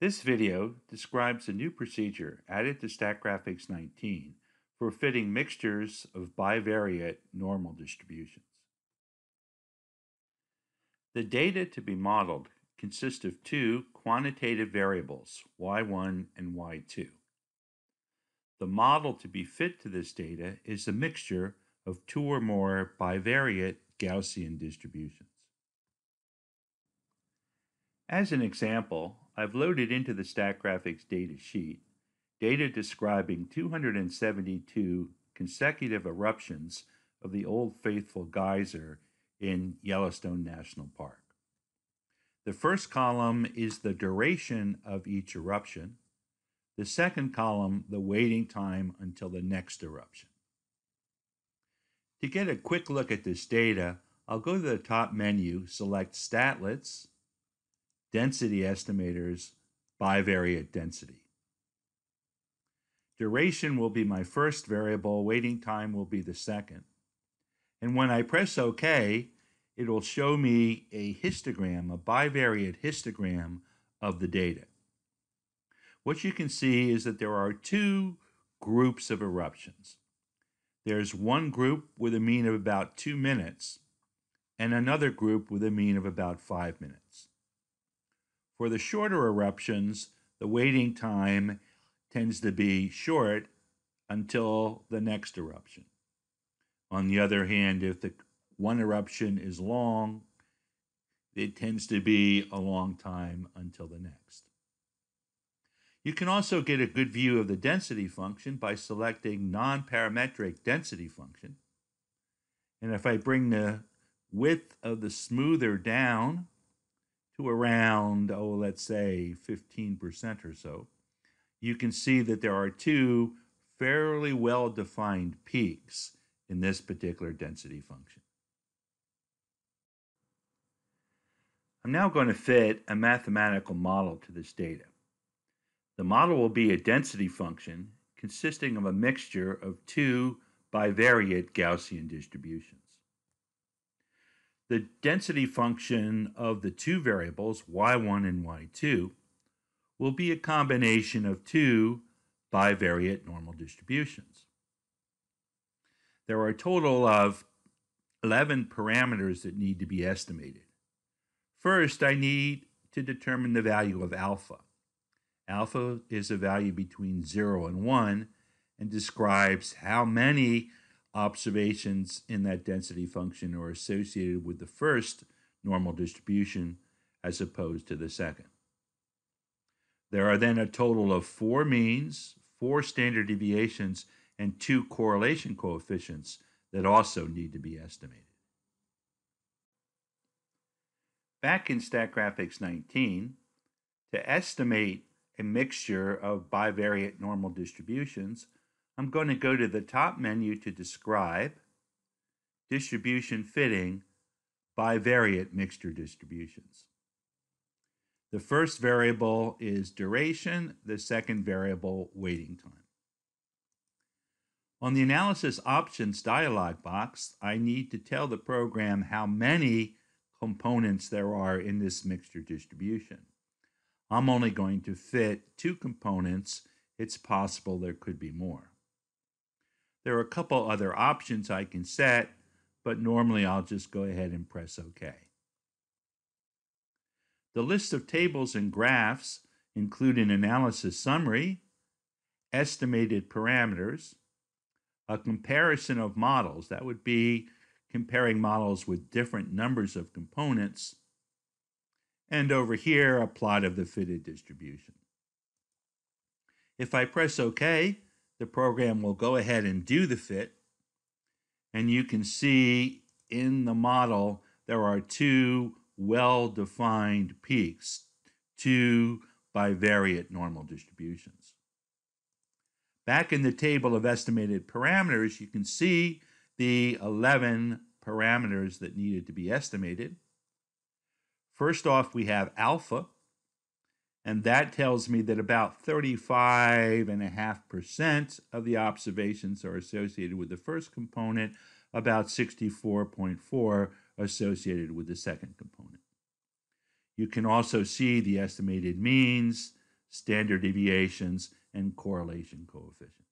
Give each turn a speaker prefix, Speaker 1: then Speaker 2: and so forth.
Speaker 1: This video describes a new procedure added to StatGraphics 19 for fitting mixtures of bivariate normal distributions. The data to be modeled consists of two quantitative variables, y1 and y2. The model to be fit to this data is a mixture of two or more bivariate Gaussian distributions. As an example, I've loaded into the StatGraphics data sheet data describing 272 consecutive eruptions of the Old Faithful geyser in Yellowstone National Park. The first column is the duration of each eruption. The second column, the waiting time until the next eruption. To get a quick look at this data, I'll go to the top menu, select Statlets, Density Estimators, Bivariate Density. Duration will be my first variable, waiting time will be the second. And when I press OK, it will show me a histogram, a bivariate histogram of the data. What you can see is that there are two groups of eruptions. There's one group with a mean of about two minutes and another group with a mean of about five minutes. For the shorter eruptions, the waiting time tends to be short until the next eruption. On the other hand, if the one eruption is long, it tends to be a long time until the next. You can also get a good view of the density function by selecting non-parametric density function. And if I bring the width of the smoother down to around, oh, let's say 15% or so, you can see that there are two fairly well-defined peaks in this particular density function. I'm now going to fit a mathematical model to this data. The model will be a density function consisting of a mixture of two bivariate Gaussian distributions. The density function of the two variables, y1 and y2, will be a combination of two bivariate normal distributions. There are a total of 11 parameters that need to be estimated. First, I need to determine the value of alpha. Alpha is a value between 0 and 1 and describes how many observations in that density function are associated with the first normal distribution as opposed to the second. There are then a total of four means, four standard deviations, and two correlation coefficients that also need to be estimated. Back in StatGraphics 19, to estimate a mixture of bivariate normal distributions, I'm going to go to the top menu to describe distribution fitting bivariate mixture distributions. The first variable is duration, the second variable waiting time. On the analysis options dialog box, I need to tell the program how many components there are in this mixture distribution. I'm only going to fit two components. It's possible there could be more. There are a couple other options I can set, but normally I'll just go ahead and press OK. The list of tables and graphs include an analysis summary, estimated parameters, a comparison of models, that would be comparing models with different numbers of components, and over here, a plot of the fitted distribution. If I press OK, the program will go ahead and do the fit. And you can see in the model, there are two well-defined peaks, two bivariate normal distributions. Back in the table of estimated parameters, you can see the 11 parameters that needed to be estimated. First off, we have alpha, and that tells me that about 35.5% of the observations are associated with the first component, about 64.4 associated with the second component. You can also see the estimated means, standard deviations, and correlation coefficients.